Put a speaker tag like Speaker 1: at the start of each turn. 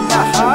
Speaker 1: Yeah.